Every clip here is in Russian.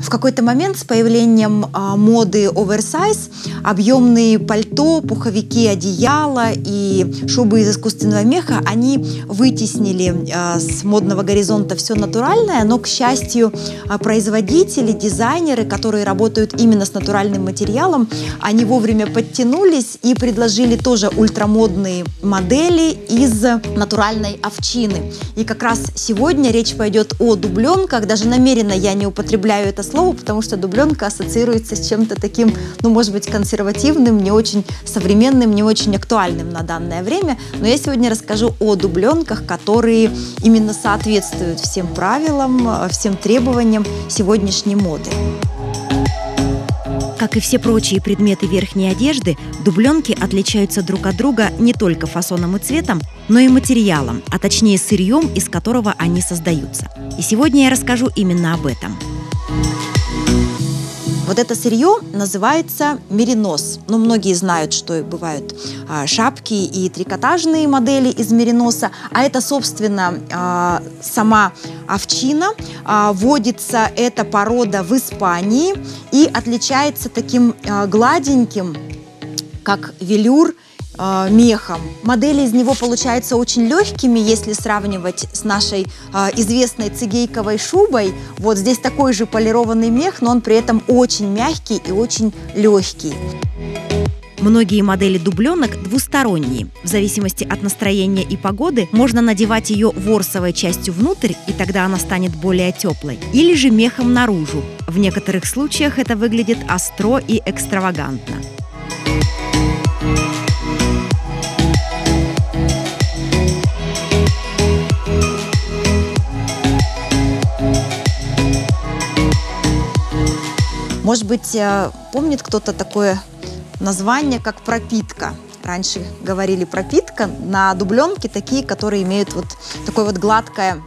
В какой-то момент с появлением а, моды оверсайз объемные пальто, пуховики, одеяла и шубы из искусственного меха, они вытеснили а, с модного горизонта все натуральное, но, к счастью, а, производители, дизайнеры, которые работают именно с натуральным материалом, они вовремя подтянулись и предложили тоже ультрамодные модели из натуральной овчины. И как раз сегодня речь пойдет о дубленках, даже намеренно я не употребляю это слово, потому что дубленка ассоциируется с чем-то таким, ну, может быть, консервативным, не очень современным, не очень актуальным на данное время. Но я сегодня расскажу о дубленках, которые именно соответствуют всем правилам, всем требованиям сегодняшней моды. Как и все прочие предметы верхней одежды, дубленки отличаются друг от друга не только фасоном и цветом, но и материалом, а точнее сырьем, из которого они создаются. И сегодня я расскажу именно об этом. Вот это сырье называется меринос. Ну, многие знают, что бывают а, шапки и трикотажные модели из мериноса. А это, собственно, а, сама овчина. А, водится эта порода в Испании и отличается таким а, гладеньким, как велюр, э, мехом. Модели из него получаются очень легкими, если сравнивать с нашей э, известной цигейковой шубой. Вот здесь такой же полированный мех, но он при этом очень мягкий и очень легкий. Многие модели дубленок двусторонние. В зависимости от настроения и погоды можно надевать ее ворсовой частью внутрь, и тогда она станет более теплой, или же мехом наружу. В некоторых случаях это выглядит остро и экстравагантно. Может быть, э, помнит кто-то такое название, как пропитка? Раньше говорили пропитка на дубленке, такие, которые имеют вот такое вот гладкое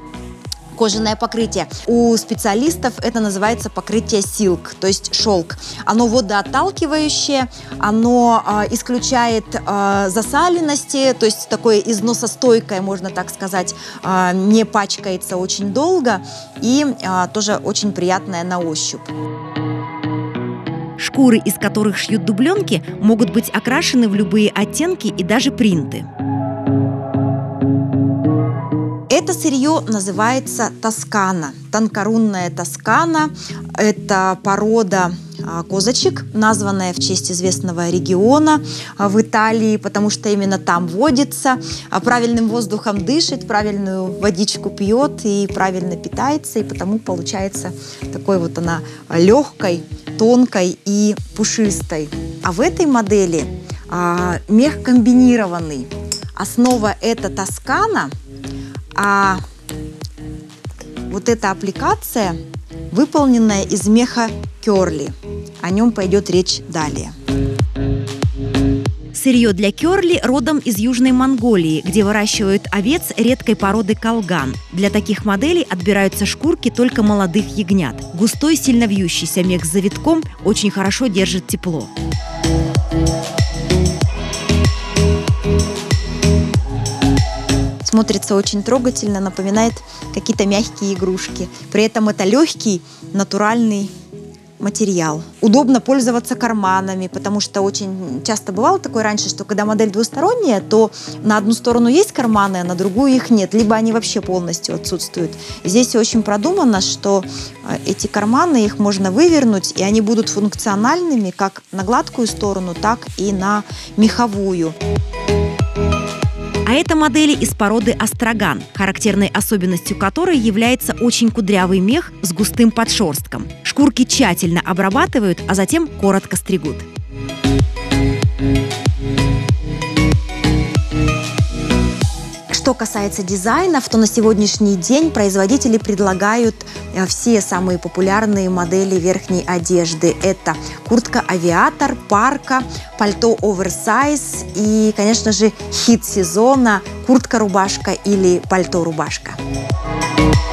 кожаное покрытие. У специалистов это называется покрытие силк, то есть шелк. Оно водоотталкивающее, оно э, исключает э, засаленности, то есть такое износостойкое, можно так сказать, э, не пачкается очень долго и э, тоже очень приятное на ощупь. Шкуры, из которых шьют дубленки, могут быть окрашены в любые оттенки и даже принты. Это сырье называется тоскана, тонкорунная тоскана. Это порода а, козочек, названная в честь известного региона а, в Италии, потому что именно там водится, а, правильным воздухом дышит, правильную водичку пьет и правильно питается, и потому получается такой вот она легкой, тонкой и пушистой. А в этой модели мех комбинированный. Основа это тоскана – а вот эта аппликация выполненная из меха керли. О нем пойдет речь далее. Сырье для керли родом из Южной Монголии, где выращивают овец редкой породы колган. Для таких моделей отбираются шкурки только молодых ягнят. Густой, сильно вьющийся мех с завитком очень хорошо держит тепло. Смотрится очень трогательно, напоминает какие-то мягкие игрушки. При этом это легкий, натуральный материал. Удобно пользоваться карманами, потому что очень часто бывало такое раньше, что когда модель двусторонняя, то на одну сторону есть карманы, а на другую их нет, либо они вообще полностью отсутствуют. Здесь очень продумано, что э, эти карманы, их можно вывернуть, и они будут функциональными как на гладкую сторону, так и на меховую. А это модели из породы астраган, характерной особенностью которой является очень кудрявый мех с густым подшерстком. Шкурки тщательно обрабатывают, а затем коротко стригут. Что касается дизайнов, то на сегодняшний день производители предлагают э, все самые популярные модели верхней одежды. Это куртка авиатор, парка, пальто оверсайз и, конечно же, хит сезона – куртка-рубашка или пальто-рубашка. thank you